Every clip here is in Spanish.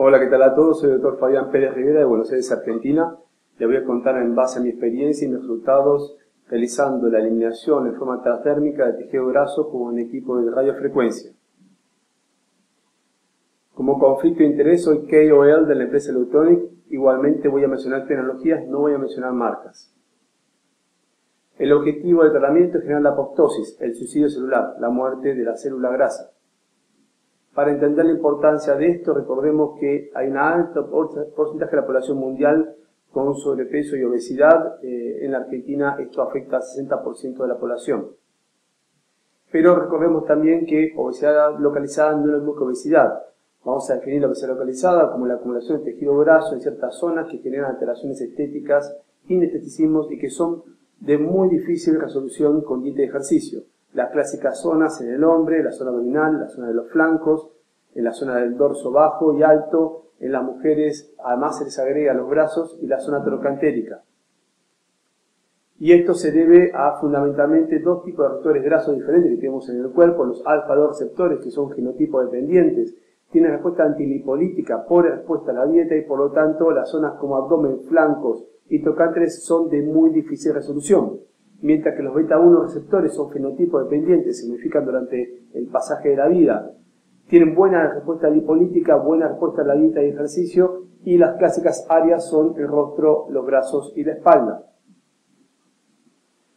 Hola, ¿qué tal a todos? Soy el doctor Fabián Pérez Rivera de Buenos Aires, Argentina. Le voy a contar en base a mi experiencia y mis resultados realizando la eliminación en forma transdérmica de tejido graso con un equipo de radiofrecuencia. Como conflicto de interés soy KOL de la empresa Electronic. Igualmente voy a mencionar tecnologías, no voy a mencionar marcas. El objetivo del tratamiento es generar la apoptosis, el suicidio celular, la muerte de la célula grasa. Para entender la importancia de esto, recordemos que hay un alto porcentaje de la población mundial con sobrepeso y obesidad. Eh, en la Argentina esto afecta al 60% de la población. Pero recordemos también que obesidad localizada no es mismo que obesidad. Vamos a definir la obesidad localizada como la acumulación de tejido graso en ciertas zonas que generan alteraciones estéticas, inesteticismos y que son de muy difícil resolución con dieta de ejercicio las clásicas zonas en el hombre, la zona abdominal, la zona de los flancos, en la zona del dorso bajo y alto, en las mujeres además se les agrega los brazos y la zona trocantérica. Y esto se debe a fundamentalmente dos tipos de receptores grasos diferentes que tenemos en el cuerpo, los alfa-2 receptores que son genotipos dependientes, tienen respuesta antilipolítica por respuesta a la dieta y por lo tanto las zonas como abdomen, flancos y trocánteres son de muy difícil resolución mientras que los beta-1 receptores son fenotipos dependientes, significan durante el pasaje de la vida, tienen buena respuesta lipolítica, buena respuesta a la dieta y ejercicio, y las clásicas áreas son el rostro, los brazos y la espalda.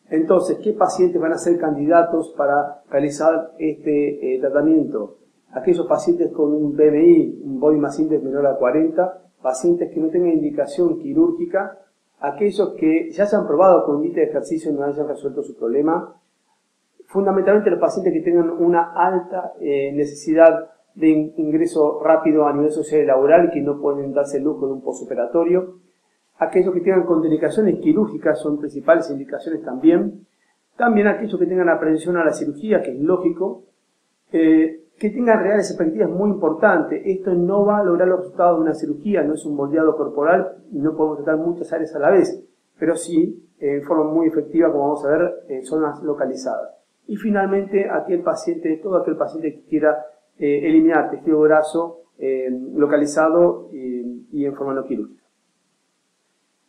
Entonces, ¿qué pacientes van a ser candidatos para realizar este eh, tratamiento? Aquellos pacientes con un BMI, un Body Mass Index menor a 40, pacientes que no tengan indicación quirúrgica, aquellos que ya se han probado con dieta de ejercicio y no hayan resuelto su problema, fundamentalmente los pacientes que tengan una alta eh, necesidad de ingreso rápido a nivel social y laboral que no pueden darse el lujo de un posoperatorio, aquellos que tengan contraindicaciones quirúrgicas son principales indicaciones también, también aquellos que tengan aprensión a la cirugía, que es lógico, eh, que tengan reales expectativas muy importantes. Esto no va a lograr los resultados de una cirugía, no es un moldeado corporal y no podemos tratar muchas áreas a la vez, pero sí, eh, en forma muy efectiva, como vamos a ver, en zonas localizadas. Y finalmente, aquel paciente, todo aquel paciente que quiera eh, eliminar tejido graso eh, localizado y en forma no quirúrgica.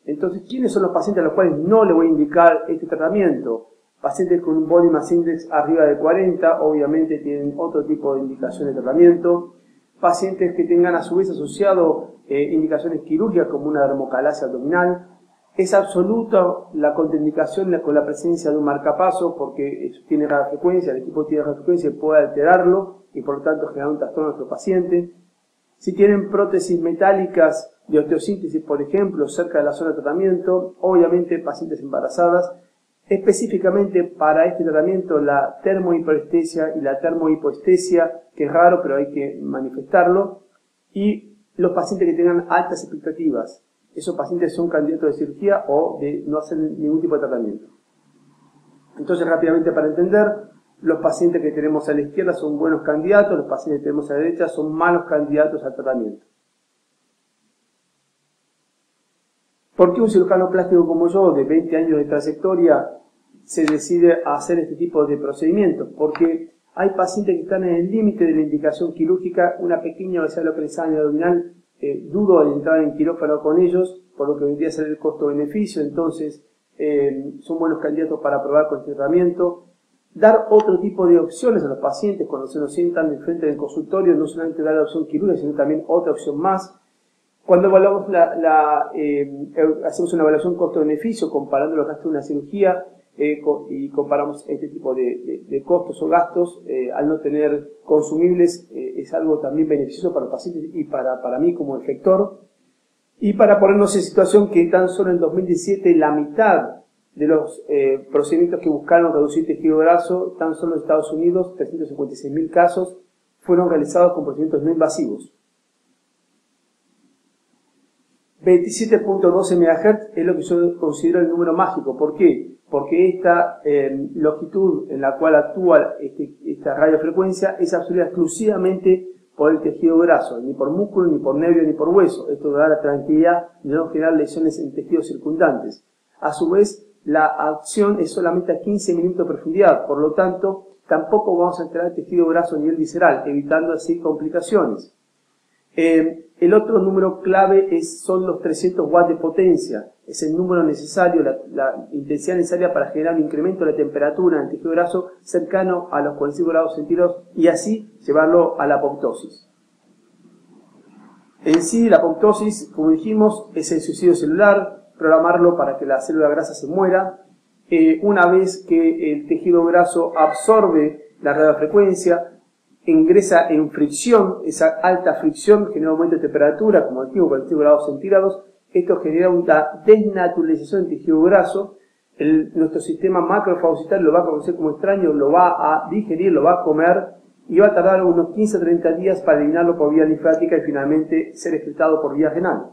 Entonces, ¿quiénes son los pacientes a los cuales no le voy a indicar este tratamiento? Pacientes con un body mass index arriba de 40, obviamente tienen otro tipo de indicaciones de tratamiento. Pacientes que tengan a su vez asociado eh, indicaciones quirúrgicas como una dermocalasia abdominal. Es absoluta la contraindicación con la presencia de un marcapaso porque tiene radiofrecuencia, el equipo tiene radiofrecuencia y puede alterarlo y por lo tanto generar un trastorno a nuestro paciente. Si tienen prótesis metálicas de osteosíntesis, por ejemplo, cerca de la zona de tratamiento, obviamente pacientes embarazadas, específicamente para este tratamiento la termohiperestesia y la termohipoestesia, que es raro pero hay que manifestarlo, y los pacientes que tengan altas expectativas. Esos pacientes son candidatos de cirugía o de no hacer ningún tipo de tratamiento. Entonces, rápidamente para entender, los pacientes que tenemos a la izquierda son buenos candidatos, los pacientes que tenemos a la derecha son malos candidatos al tratamiento. ¿Por qué un cirujano plástico como yo, de 20 años de trayectoria, se decide a hacer este tipo de procedimientos? Porque hay pacientes que están en el límite de la indicación quirúrgica, una pequeña obesidad localizada abdominal, eh, dudo de entrar en quirófano con ellos, por lo que vendría a ser el costo-beneficio, entonces eh, son buenos candidatos para probar con este tratamiento. Dar otro tipo de opciones a los pacientes cuando se nos sientan en frente del consultorio, no solamente dar la opción quirúrgica, sino también otra opción más cuando evaluamos la, eh, hacemos una evaluación costo-beneficio comparando los gastos de una cirugía eh, y comparamos este tipo de, costos o gastos, eh, al no tener consumibles es algo también beneficioso para los pacientes y para, para mí como efector. Y para ponernos en situación que tan solo en 2017 la mitad de los procedimientos que buscaron reducir tejido graso, tan solo en Estados Unidos, 356.000 casos, fueron realizados con procedimientos no invasivos. 27.12 MHz es lo que yo considero el número mágico. ¿Por qué? Porque esta eh, longitud en la cual actúa este, esta radiofrecuencia es absorbida exclusivamente por el tejido graso, ni por músculo, ni por nervio, ni por hueso. Esto da la tranquilidad de no generar lesiones en tejidos circundantes. A su vez, la acción es solamente a 15 milímetros de profundidad, por lo tanto, tampoco vamos a entrar el tejido graso a nivel visceral, evitando así complicaciones. Eh, El otro número clave son los 300 watts de potencia. Es el número necesario, la, intensidad necesaria para generar un incremento de la temperatura en el tejido graso cercano a los 45 grados centígrados y así llevarlo a la apoptosis. En sí, la apoptosis, como dijimos, es el suicidio celular, programarlo para que la célula grasa se muera. Eh, una vez que el tejido graso absorbe la radiofrecuencia, ingresa en fricción, esa alta fricción genera aumento de temperatura, como digo, 45 grados centígrados, esto genera una desnaturalización del tejido graso, nuestro sistema macrofagocitario lo va a conocer como extraño, lo va a digerir, lo va a comer y va a tardar unos 15 30 días para eliminarlo por vía linfática y finalmente ser excretado por vía renal.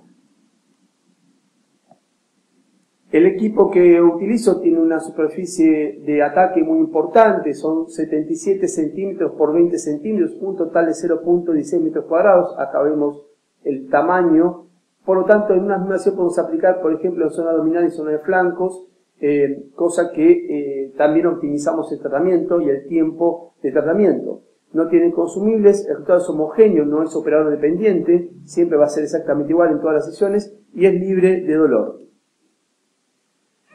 El equipo que utilizo tiene una superficie de ataque muy importante, son 77 centímetros por 20 centímetros, un total de 0.16 metros cuadrados. Acá vemos el tamaño. Por lo tanto, en una animación podemos aplicar, por ejemplo, en zona abdominal y zona de flancos, eh, cosa que eh, también optimizamos el tratamiento y el tiempo de tratamiento. No tiene consumibles, el resultado es homogéneo, no es operador dependiente, siempre va a ser exactamente igual en todas las sesiones y es libre de dolor.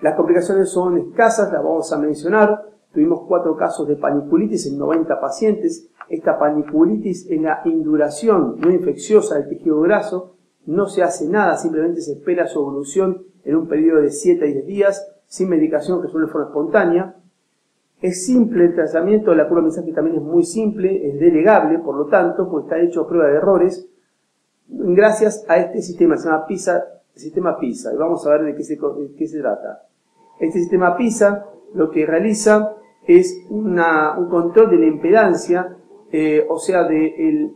Las complicaciones son escasas, las vamos a mencionar. Tuvimos cuatro casos de paniculitis en 90 pacientes. Esta paniculitis es la induración no infecciosa del tejido graso. No se hace nada, simplemente se espera su evolución en un periodo de 7 a 10 días, sin medicación que suele forma espontánea. Es simple el tratamiento, la curva de mensaje también es muy simple, es delegable, por lo tanto, pues está hecho a prueba de errores, gracias a este sistema, se llama PISA, sistema PISA, y vamos a ver de qué se, de qué se trata. Este sistema PISA lo que realiza es un control de la impedancia, eh, o sea, de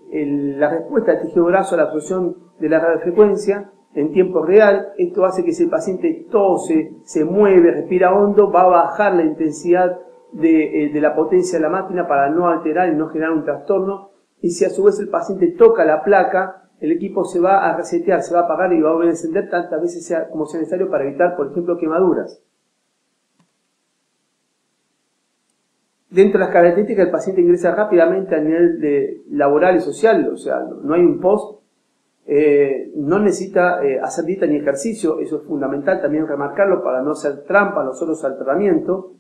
la respuesta del tejido graso a la absorción de la radiofrecuencia en tiempo real. Esto hace que si el paciente tose, se mueve, respira hondo, va a bajar la intensidad de, eh, de la potencia de la máquina para no alterar y no generar un trastorno. Y si a su vez el paciente toca la placa, el equipo se va a resetear, se va a apagar y va a volver a encender tantas veces como sea necesario para evitar, por ejemplo, quemaduras. Dentro de las características, el paciente ingresa rápidamente a nivel laboral y social, o sea, no hay un post, eh, no necesita eh, hacer dieta ni ejercicio, eso es fundamental también remarcarlo para no hacer trampa otros al tratamiento.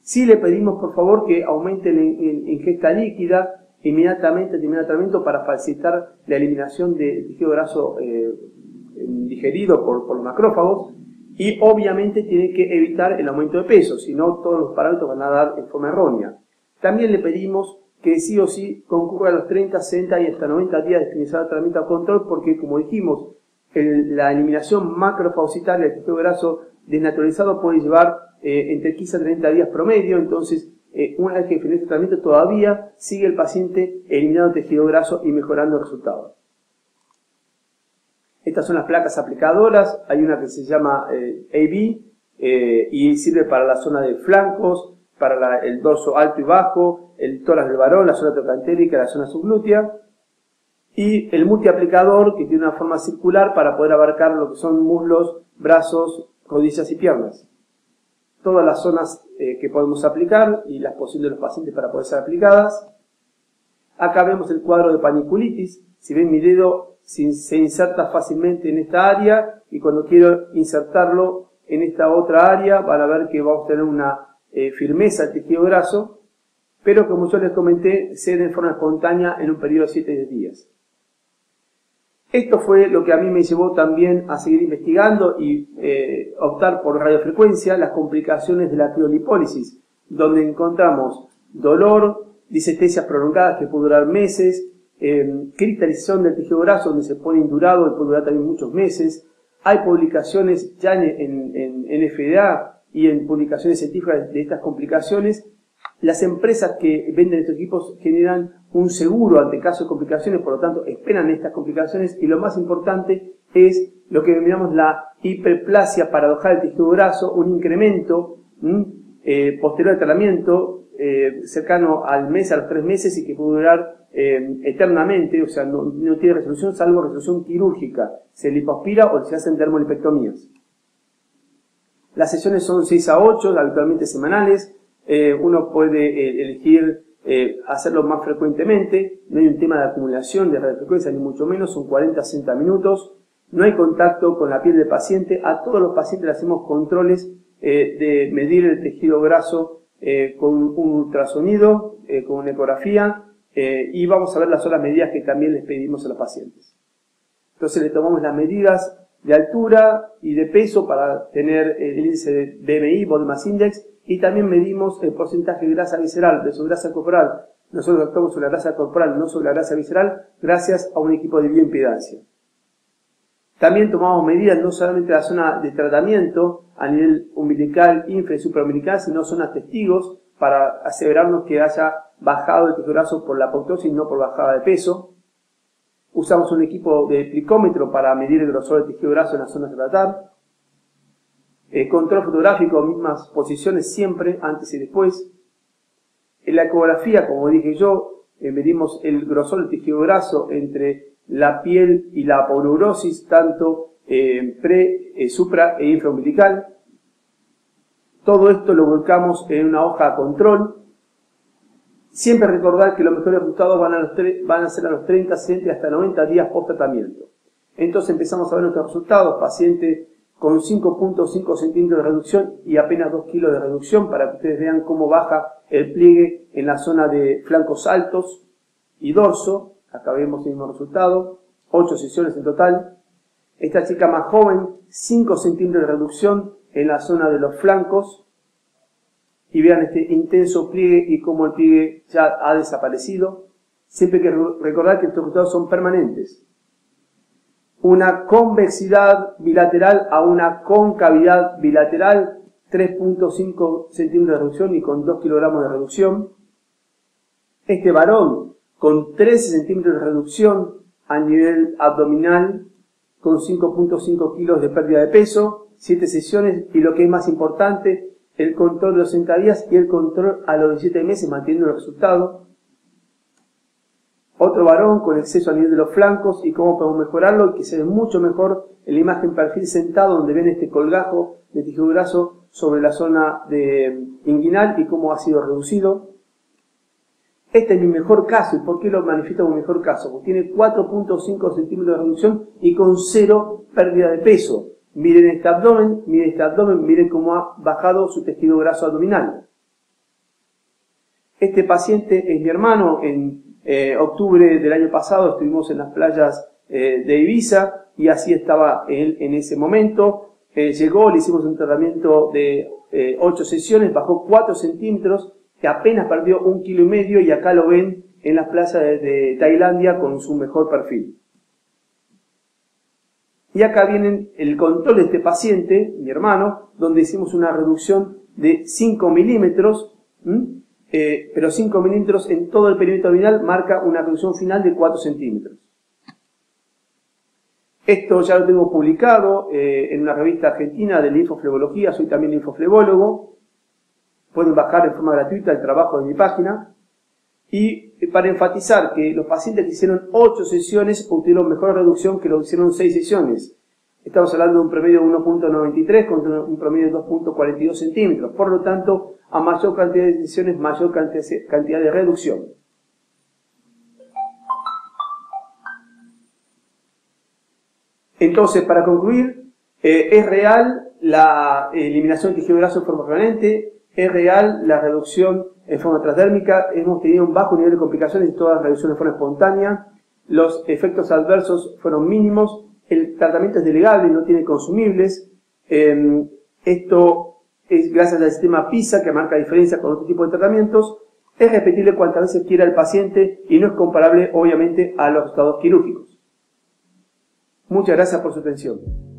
Sí le pedimos, por favor, que aumente la ingesta líquida inmediatamente termina el tratamiento para facilitar la eliminación de tejido graso eh, digerido por los macrófagos y obviamente tiene que evitar el aumento de peso, si no todos los parámetros van a dar en forma errónea. También le pedimos que sí o sí concurra a los 30, 60 y hasta 90 días de finalizar el tratamiento a control porque, como dijimos, la eliminación macrofagocitaria del tejido graso desnaturalizado puede llevar eh, entre 15 a 30 días promedio, entonces eh, una vez que finaliza el tratamiento todavía sigue el paciente eliminando tejido graso y mejorando resultados. Estas son las placas aplicadoras, hay una que se llama eh, AB eh, y sirve para la zona de flancos, para el dorso alto y bajo, el tórax del varón, la zona trocantérica, la zona subglútea, y el multiaplicador que tiene una forma circular para poder abarcar lo que son muslos, brazos, rodillas y piernas. Todas las zonas eh, que podemos aplicar y las posibles de los pacientes para poder ser aplicadas. Acá vemos el cuadro de paniculitis. Si ven mi dedo se inserta fácilmente en esta área y cuando quiero insertarlo en esta otra área van a ver que vamos a tener una eh, firmeza del tejido graso, pero como yo les comenté, se de forma espontánea en un periodo de 7 días. Esto fue lo que a mí me llevó también a seguir investigando y eh, optar por radiofrecuencia, las complicaciones de la criolipólisis, donde encontramos dolor, disestesias prolongadas que pueden durar meses, eh, cristalización del tejido graso donde se pone indurado y puede durar también muchos meses. Hay publicaciones ya en, en, FDA y en publicaciones científicas de estas complicaciones. Las empresas que venden estos equipos generan un seguro ante caso de complicaciones, por lo tanto esperan estas complicaciones y lo más importante es lo que denominamos la hiperplasia paradojal del tejido graso, un incremento eh, posterior al tratamiento eh, cercano al mes, a los tres meses y que puede durar eh, eternamente, o sea, no, tiene resolución salvo resolución quirúrgica. Se lipoaspira o se hacen dermolipectomías. Las sesiones son 6 a 8, habitualmente semanales. Eh, uno puede eh, elegir hacerlo más frecuentemente, no hay un tema de acumulación de radiofrecuencia ni mucho menos, son 40-60 minutos, no hay contacto con la piel del paciente, a todos los pacientes le hacemos controles de medir el tejido graso con un ultrasonido, con una ecografía, y vamos a ver las otras medidas que también les pedimos a los pacientes. Entonces le tomamos las medidas de altura y de peso para tener el índice de BMI, Body Mass Index, y también medimos el porcentaje de grasa visceral, de su grasa corporal. Nosotros actuamos sobre la grasa corporal, no sobre la grasa visceral, gracias a un equipo de bioimpedancia. También tomamos medidas no solamente de la zona de tratamiento a nivel umbilical, infra y supraumbilical, sino zonas testigos para asegurarnos que haya bajado el graso por la apoptosis no por bajada de peso. Usamos un equipo de plicómetro para medir el grosor del tejido graso en las zonas de tratar. Eh, control fotográfico, mismas posiciones siempre, antes y después. En la ecografía, como dije yo, eh, medimos el grosor del tejido graso entre la piel y la aponeurosis, tanto eh, pre, supra e infraumbilical. Todo esto lo volcamos en una hoja de control. Siempre recordar que los mejores resultados van a, van a ser a los 30, 60 hasta 90 días post tratamiento. Entonces empezamos a ver nuestros resultados, paciente con 5.5 centímetros de reducción y apenas 2 kilos de reducción para que ustedes vean cómo baja el pliegue en la zona de flancos altos y dorso. Acá vemos el mismo resultado, 8 sesiones en total. Esta chica más joven, 5 centímetros de reducción en la zona de los flancos. Y vean este intenso pliegue y cómo el pliegue ya ha desaparecido. Siempre hay que recordar que estos resultados son permanentes una convexidad bilateral a una concavidad bilateral, 3.5 centímetros de reducción y con 2 kilogramos de reducción. Este varón con 13 centímetros de reducción a nivel abdominal, con 5.5 kilos de pérdida de peso, 7 sesiones y lo que es más importante, el control de los 60 días y el control a los 17 meses manteniendo el resultado otro varón con exceso a nivel de los flancos y cómo podemos mejorarlo y que se ve mucho mejor en la imagen perfil sentado donde ven este colgajo de tejido graso sobre la zona de inguinal y cómo ha sido reducido. Este es mi mejor caso. ¿Y por qué lo manifiesto como mejor caso? Porque tiene 4.5 centímetros de reducción y con cero pérdida de peso. Miren este abdomen, miren este abdomen, miren cómo ha bajado su tejido graso abdominal. Este paciente es mi hermano en eh, octubre del año pasado estuvimos en las playas eh, de Ibiza y así estaba él en ese momento. Eh, llegó, le hicimos un tratamiento de 8 sesiones, bajó 4 centímetros, que apenas perdió un kilo y medio y acá lo ven en las playas de, Tailandia con su mejor perfil. Y acá viene el control de este paciente, mi hermano, donde hicimos una reducción de 5 milímetros. Eh, pero 5 milímetros en todo el perímetro abdominal marca una reducción final de 4 centímetros. Esto ya lo tengo publicado eh, en una revista argentina de linfoflebología, soy también linfoflebólogo. Pueden bajar de forma gratuita el trabajo de mi página. Y eh, para enfatizar que los pacientes que hicieron 8 sesiones obtuvieron mejor reducción que los que hicieron 6 sesiones. Estamos hablando de un promedio de 1.93 contra un promedio de 2.42 centímetros. Por lo tanto, a mayor cantidad de decisiones, mayor cantidad de reducción. Entonces, para concluir, eh, es real la eliminación de tejido graso en forma permanente, es real la reducción en forma transdérmica, hemos tenido un bajo nivel de complicaciones y todas las reducciones fueron espontáneas, los efectos adversos fueron mínimos, el tratamiento es delegable, no tiene consumibles, em, esto es gracias al sistema PISA que marca diferencia con otro tipo de tratamientos, es repetible cuantas veces quiera el paciente y no es comparable obviamente a los estados quirúrgicos. Muchas gracias por su atención.